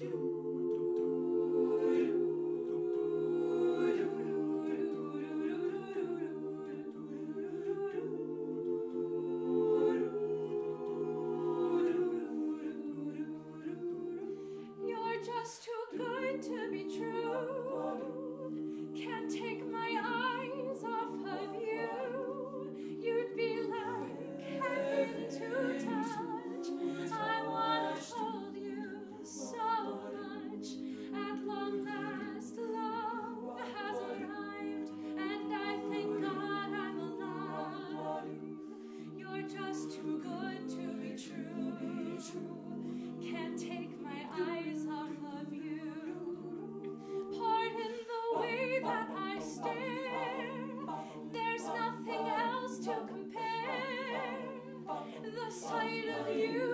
You're just too good to be stare. There's nothing else to compare. The sight of you.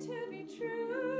to be true.